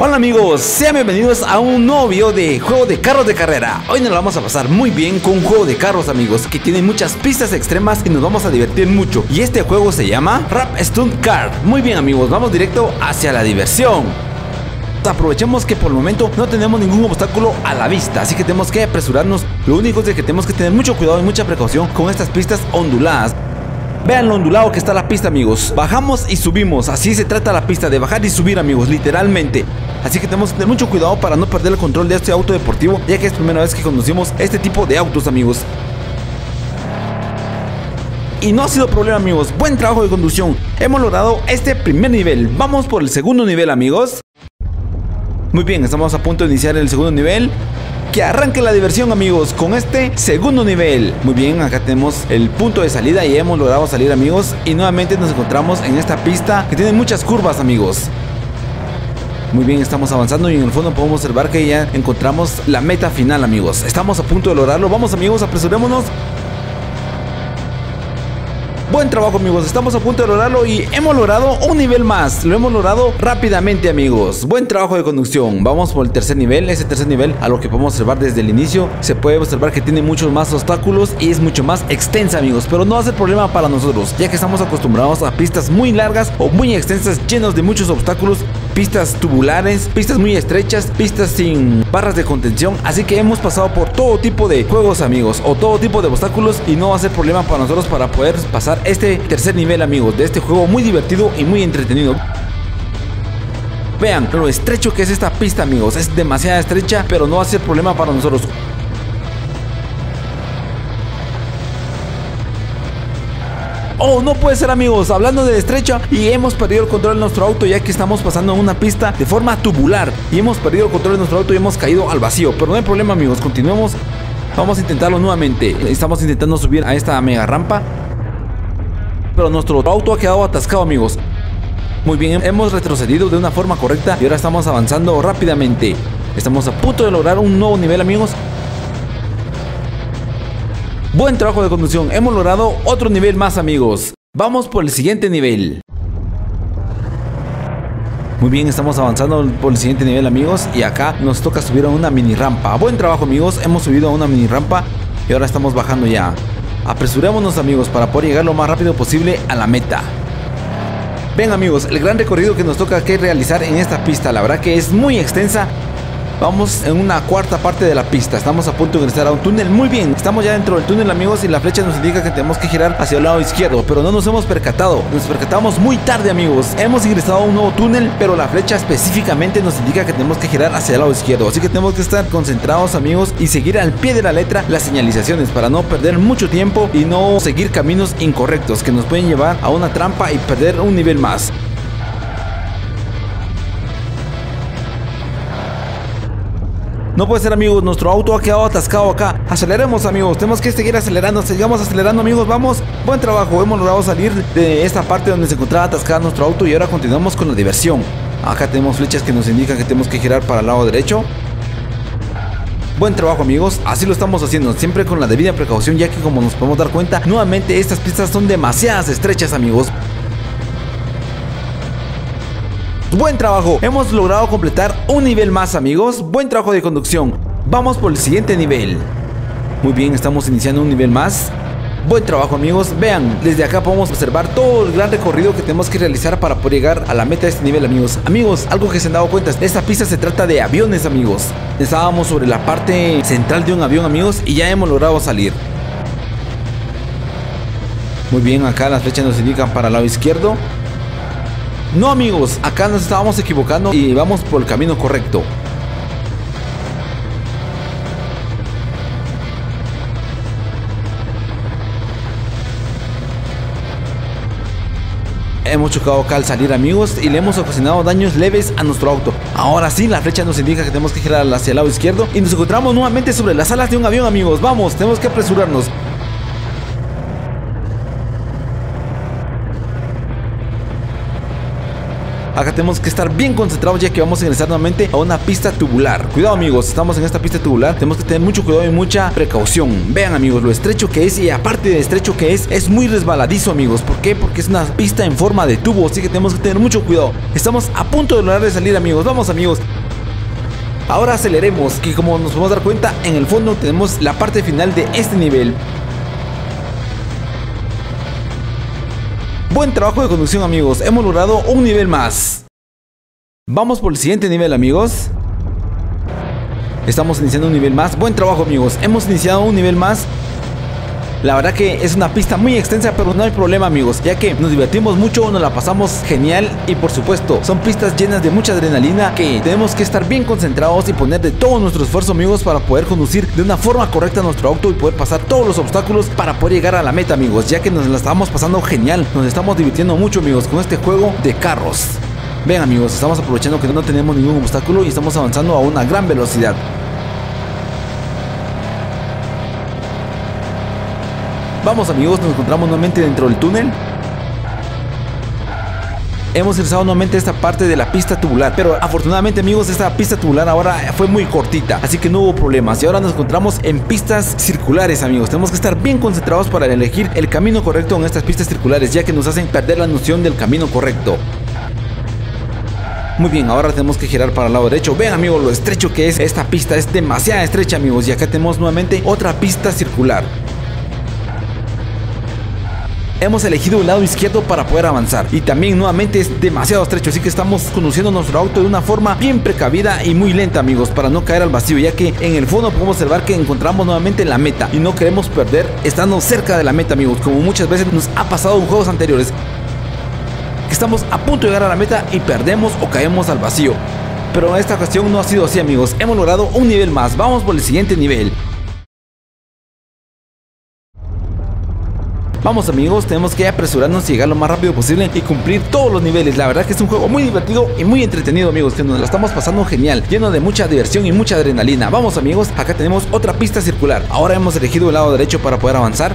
Hola amigos, sean bienvenidos a un nuevo video de juego de carros de carrera. Hoy nos lo vamos a pasar muy bien con un juego de carros amigos Que tiene muchas pistas extremas y nos vamos a divertir mucho. Y este juego se llama Rap Stunt Car. Muy bien amigos, vamos directo hacia la diversión. Aprovechemos que por el momento no tenemos ningún obstáculo a la vista Así que tenemos que apresurarnos. Lo único es que tenemos que tener mucho cuidado y mucha precaución con estas pistas onduladas. Vean lo ondulado que está la pista amigos. Bajamos y subimos, así se trata la pista De bajar y subir amigos, literalmente Así que tenemos que tener mucho cuidado para no perder el control de este auto deportivo Ya que es primera vez que conducimos este tipo de autos amigos. Y no ha sido problema amigos, buen trabajo de conducción. Hemos logrado este primer nivel. Vamos por el segundo nivel amigos. Muy bien, estamos a punto de iniciar el segundo nivel. Que arranque la diversión amigos con este segundo nivel. Muy bien, acá tenemos el punto de salida y hemos logrado salir amigos. Y nuevamente nos encontramos en esta pista que tiene muchas curvas amigos muy bien, estamos avanzando y en el fondo podemos observar que ya encontramos la meta final, amigos. Estamos a punto de lograrlo. Vamos, amigos, apresurémonos. Buen trabajo amigos, estamos a punto de lograrlo y hemos logrado un nivel más Lo hemos logrado rápidamente amigos Buen trabajo de conducción Vamos por el tercer nivel, ese tercer nivel a lo que podemos observar desde el inicio Se puede observar que tiene muchos más obstáculos y es mucho más extensa amigos Pero no hace problema para nosotros Ya que estamos acostumbrados a pistas muy largas o muy extensas Llenos de muchos obstáculos Pistas tubulares, pistas muy estrechas, pistas sin barras de contención. Así que hemos pasado por todo tipo de juegos amigos O todo tipo de obstáculos y no va a ser problema para nosotros para poder pasar este tercer nivel amigos de este juego muy divertido y muy entretenido. Vean lo estrecho que es esta pista amigos. Es demasiado estrecha pero no va a ser problema para nosotros Oh, no puede ser amigos, hablando de estrecha y hemos perdido el control de nuestro auto ya que estamos pasando en una pista de forma tubular. Y hemos perdido el control de nuestro auto y hemos caído al vacío, pero no hay problema amigos, continuemos, vamos a intentarlo nuevamente, estamos intentando subir a esta mega rampa. Pero nuestro auto ha quedado atascado amigos. Muy bien, hemos retrocedido de una forma correcta y ahora estamos avanzando rápidamente. Estamos a punto de lograr un nuevo nivel amigos Buen trabajo de conducción, hemos logrado otro nivel más amigos. Vamos por el siguiente nivel. Muy bien, estamos avanzando por el siguiente nivel amigos. Y acá nos toca subir a una mini rampa. Buen trabajo amigos, hemos subido a una mini rampa Y ahora estamos bajando ya. Apresurémonos amigos para poder llegar lo más rápido posible a la meta. Ven amigos, el gran recorrido que nos toca que realizar en esta pista, la verdad que es muy extensa Vamos en una cuarta parte de la pista. Estamos a punto de ingresar a un túnel. Muy bien, estamos ya dentro del túnel, amigos. Y la flecha nos indica que tenemos que girar hacia el lado izquierdo. Pero no nos hemos percatado. Nos percatamos muy tarde, amigos. Hemos ingresado a un nuevo túnel, pero la flecha específicamente nos indica que tenemos que girar hacia el lado izquierdo. Así que tenemos que estar concentrados, amigos, y seguir al pie de la letra las señalizaciones para no perder mucho tiempo y no seguir caminos incorrectos que nos pueden llevar a una trampa y perder un nivel más. No puede ser amigos, nuestro auto ha quedado atascado acá. Aceleremos amigos, tenemos que seguir acelerando Sigamos acelerando amigos, vamos. Buen trabajo, hemos logrado salir de esta parte donde se encontraba atascado nuestro auto Y ahora continuamos con la diversión. Acá tenemos flechas que nos indican que tenemos que girar para el lado derecho. Buen trabajo amigos, así lo estamos haciendo, siempre con la debida precaución ya que como nos podemos dar cuenta, nuevamente estas pistas son demasiadas estrechas amigos Buen trabajo, hemos logrado completar un nivel más amigos. Buen trabajo de conducción. Vamos por el siguiente nivel. Muy bien, estamos iniciando un nivel más. Buen trabajo amigos, vean, desde acá podemos observar todo el gran recorrido que tenemos que realizar para poder llegar a la meta de este nivel amigos. Amigos, algo que se han dado cuenta, esta pista se trata de aviones amigos. Estábamos sobre la parte central de un avión amigos y ya hemos logrado salir. Muy bien, acá las flechas nos indican para el lado izquierdo no amigos, acá nos estábamos equivocando y vamos por el camino correcto. Hemos chocado acá al salir amigos y le hemos ocasionado daños leves a nuestro auto. Ahora sí, la flecha nos indica que tenemos que girar hacia el lado izquierdo y nos encontramos nuevamente sobre las alas de un avión amigos. Vamos, tenemos que apresurarnos. Acá tenemos que estar bien concentrados ya que vamos a ingresar nuevamente a una pista tubular. Cuidado amigos, estamos en esta pista tubular. Tenemos que tener mucho cuidado y mucha precaución. Vean amigos lo estrecho que es y aparte de estrecho que es, es muy resbaladizo amigos. ¿Por qué? Porque es una pista en forma de tubo, así que tenemos que tener mucho cuidado. Estamos a punto de lograr de salir amigos. Vamos amigos. Ahora aceleremos, que como nos podemos dar cuenta, en el fondo tenemos la parte final de este nivel. Buen trabajo de conducción amigos, hemos logrado un nivel más. Vamos por el siguiente nivel amigos. Estamos iniciando un nivel más. Buen trabajo amigos, hemos iniciado un nivel más la verdad que es una pista muy extensa, pero no hay problema amigos, ya que nos divertimos mucho, nos la pasamos genial y por supuesto son pistas llenas de mucha adrenalina que tenemos que estar bien concentrados y poner de todo nuestro esfuerzo amigos para poder conducir de una forma correcta nuestro auto y poder pasar todos los obstáculos para poder llegar a la meta amigos, ya que nos la estamos pasando genial, nos estamos divirtiendo mucho amigos con este juego de carros. Vean amigos, estamos aprovechando que no tenemos ningún obstáculo y estamos avanzando a una gran velocidad. Vamos amigos, nos encontramos nuevamente dentro del túnel. Hemos ingresado nuevamente esta parte de la pista tubular Pero afortunadamente amigos esta pista tubular ahora fue muy cortita Así que no hubo problemas Y ahora nos encontramos en pistas circulares amigos Tenemos que estar bien concentrados para elegir el camino correcto en estas pistas circulares Ya que nos hacen perder la noción del camino correcto muy bien, ahora tenemos que girar para el lado derecho. Vean amigos lo estrecho que es esta pista. Es demasiado estrecha amigos. Y acá tenemos nuevamente otra pista circular hemos elegido el lado izquierdo para poder avanzar. Y también nuevamente es demasiado estrecho, así que estamos conduciendo nuestro auto de una forma bien precavida y muy lenta amigos, para no caer al vacío, ya que en el fondo podemos observar que encontramos nuevamente la meta y no queremos perder estando cerca de la meta amigos, como muchas veces nos ha pasado en juegos anteriores. Que estamos a punto de llegar a la meta y perdemos o caemos al vacío. Pero en esta ocasión no ha sido así amigos, hemos logrado un nivel más, vamos por el siguiente nivel. Vamos amigos, tenemos que apresurarnos y llegar lo más rápido posible y cumplir todos los niveles. La verdad que es un juego muy divertido y muy entretenido amigos, que nos la estamos pasando genial, lleno de mucha diversión y mucha adrenalina. Vamos amigos, acá tenemos otra pista circular. Ahora hemos elegido el lado derecho para poder avanzar.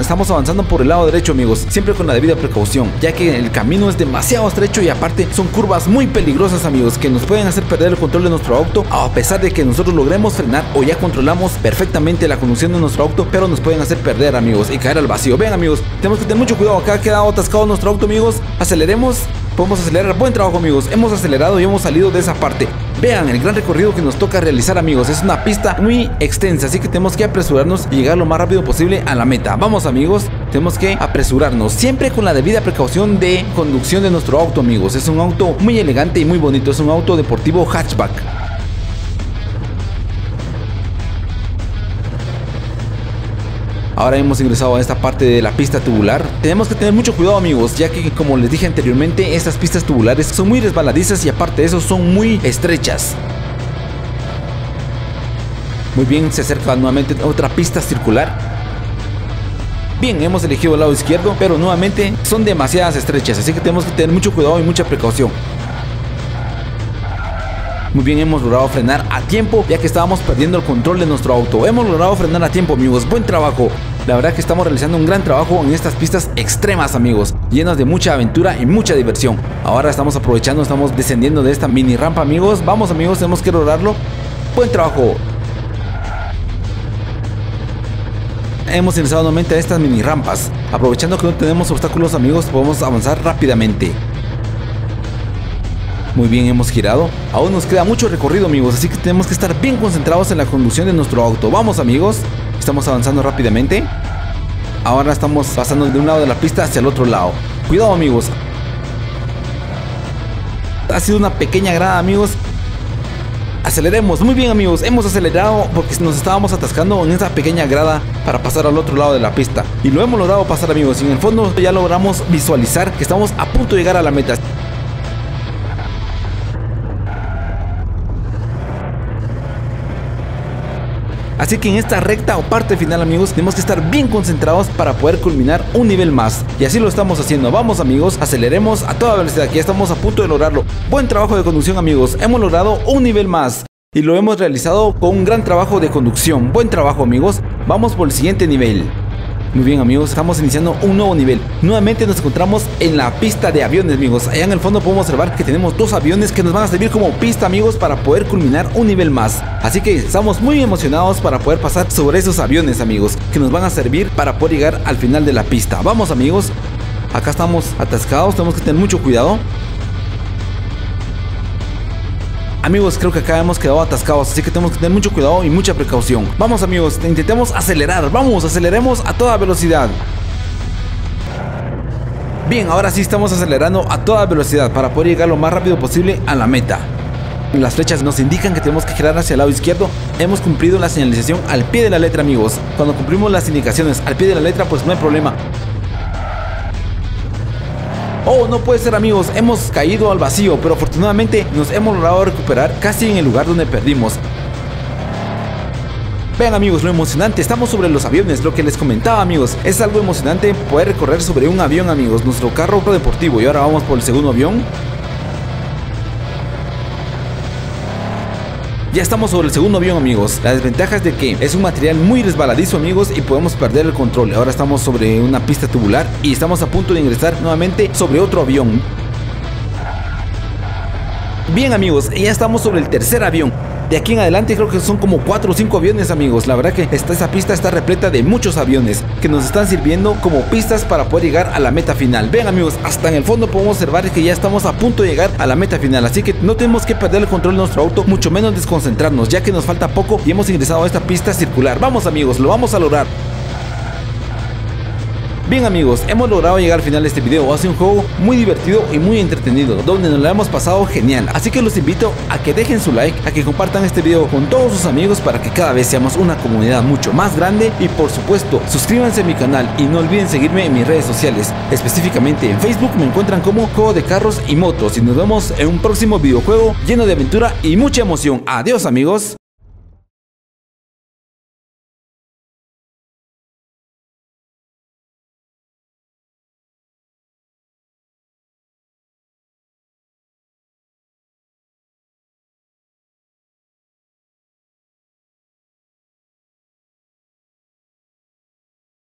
Estamos avanzando por el lado derecho amigos, siempre con la debida precaución, ya que el camino es demasiado estrecho y aparte son curvas muy peligrosas amigos, que nos pueden hacer perder el control de nuestro auto, a pesar de que nosotros logremos frenar o ya controlamos perfectamente la conducción de nuestro auto, pero nos pueden hacer perder amigos y caer al vacío. Vean amigos, tenemos que tener mucho cuidado, acá ha quedado atascado nuestro auto amigos, aceleremos podemos acelerar. Buen trabajo amigos, hemos acelerado y hemos salido de esa parte. Vean el gran recorrido que nos toca realizar amigos, es una pista muy extensa, así que tenemos que apresurarnos y llegar lo más rápido posible a la meta. Vamos amigos, tenemos que apresurarnos, siempre con la debida precaución de conducción de nuestro auto amigos. Es un auto muy elegante y muy bonito, es un auto deportivo hatchback. Ahora hemos ingresado a esta parte de la pista tubular. Tenemos que tener mucho cuidado amigos, ya que como les dije anteriormente, estas pistas tubulares son muy resbaladizas y aparte de eso son muy estrechas. Muy bien, se acerca nuevamente otra pista circular. Bien, hemos elegido el lado izquierdo, pero nuevamente son demasiadas estrechas, así que tenemos que tener mucho cuidado y mucha precaución. Muy bien, hemos logrado frenar a tiempo ya que estábamos perdiendo el control de nuestro auto. Hemos logrado frenar a tiempo amigos, buen trabajo. La verdad que estamos realizando un gran trabajo en estas pistas extremas amigos, llenas de mucha aventura y mucha diversión. Ahora estamos aprovechando, estamos descendiendo de esta mini rampa amigos. Vamos amigos, tenemos que lograrlo. Buen trabajo. Hemos ingresado nuevamente a estas mini rampas. Aprovechando que no tenemos obstáculos amigos, podemos avanzar rápidamente. Muy bien, hemos girado. Aún nos queda mucho recorrido, amigos, así que tenemos que estar bien concentrados en la conducción de nuestro auto. Vamos, amigos. Estamos avanzando rápidamente. Ahora estamos pasando de un lado de la pista hacia el otro lado. Cuidado, amigos. Ha sido una pequeña grada, amigos. Aceleremos. Muy bien, amigos. Hemos acelerado porque nos estábamos atascando en esa pequeña grada para pasar al otro lado de la pista. Y lo hemos logrado pasar, amigos. Y en el fondo ya logramos visualizar que estamos a punto de llegar a la meta. Así que en esta recta o parte final amigos tenemos que estar bien concentrados para poder culminar un nivel más. Y así lo estamos haciendo. Vamos amigos, aceleremos a toda velocidad. Ya estamos a punto de lograrlo. Buen trabajo de conducción amigos. Hemos logrado un nivel más. Y lo hemos realizado con un gran trabajo de conducción. Buen trabajo amigos. Vamos por el siguiente nivel. Muy bien amigos, estamos iniciando un nuevo nivel. Nuevamente nos encontramos en la pista de aviones amigos. Allá en el fondo podemos observar que tenemos dos aviones que nos van a servir como pista amigos para poder culminar un nivel más. Así que estamos muy emocionados para poder pasar sobre esos aviones amigos que nos van a servir para poder llegar al final de la pista. Vamos amigos, acá estamos atascados, tenemos que tener mucho cuidado. Amigos, creo que acá hemos quedado atascados, así que tenemos que tener mucho cuidado y mucha precaución. Vamos amigos, intentemos acelerar, vamos, aceleremos a toda velocidad. Bien, ahora sí estamos acelerando a toda velocidad para poder llegar lo más rápido posible a la meta. Las flechas nos indican que tenemos que girar hacia el lado izquierdo. Hemos cumplido la señalización al pie de la letra, amigos. Cuando cumplimos las indicaciones al pie de la letra, pues no hay problema. Oh, no puede ser amigos, hemos caído al vacío, pero afortunadamente nos hemos logrado recuperar casi en el lugar donde perdimos. Vean amigos, lo emocionante, estamos sobre los aviones, lo que les comentaba amigos, es algo emocionante poder recorrer sobre un avión amigos, nuestro carro deportivo. Y ahora vamos por el segundo avión. Ya estamos sobre el segundo avión amigos. La desventaja es de que es un material muy resbaladizo amigos Y podemos perder el control. Ahora estamos sobre una pista tubular Y estamos a punto de ingresar nuevamente sobre otro avión. Bien amigos, ya estamos sobre el tercer avión de aquí en adelante creo que son como 4 o 5 aviones amigos. La verdad que esta, esa pista está repleta de muchos aviones que nos están sirviendo como pistas para poder llegar a la meta final. Ven amigos, hasta en el fondo podemos observar que ya estamos a punto de llegar a la meta final. Así que no tenemos que perder el control de nuestro auto, mucho menos desconcentrarnos ya que nos falta poco y hemos ingresado a esta pista circular. Vamos amigos, lo vamos a lograr. Bien amigos, hemos logrado llegar al final de este video, ha sido un juego muy divertido y muy entretenido, donde nos lo hemos pasado genial, así que los invito a que dejen su like, a que compartan este video con todos sus amigos para que cada vez seamos una comunidad mucho más grande. Y por supuesto suscríbanse a mi canal y no olviden seguirme en mis redes sociales, específicamente en Facebook me encuentran como Juego de Carros y Motos. Y nos vemos en un próximo videojuego lleno de aventura y mucha emoción, adiós amigos.